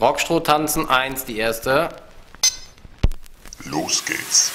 Rockstroh tanzen 1, die erste. Los geht's.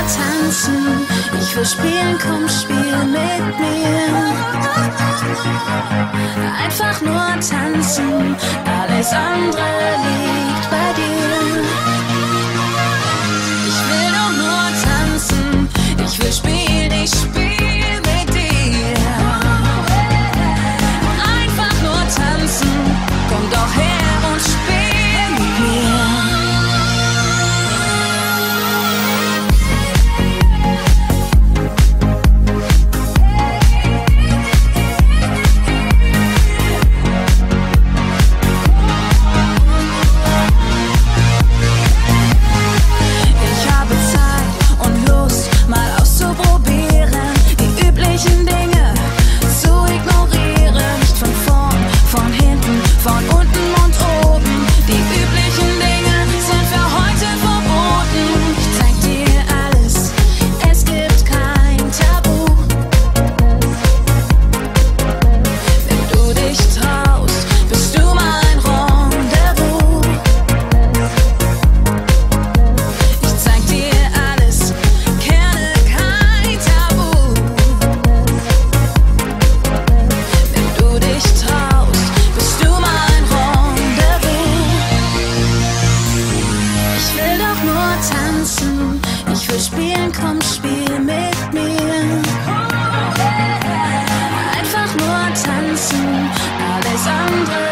tanzen. Ich will spielen, komm, spiel mit mir. Einfach nur tanzen, alles andere liegt bei dir. nur tanzen. Ich will spielen, komm, spiel mit mir. Einfach nur tanzen, alles andere.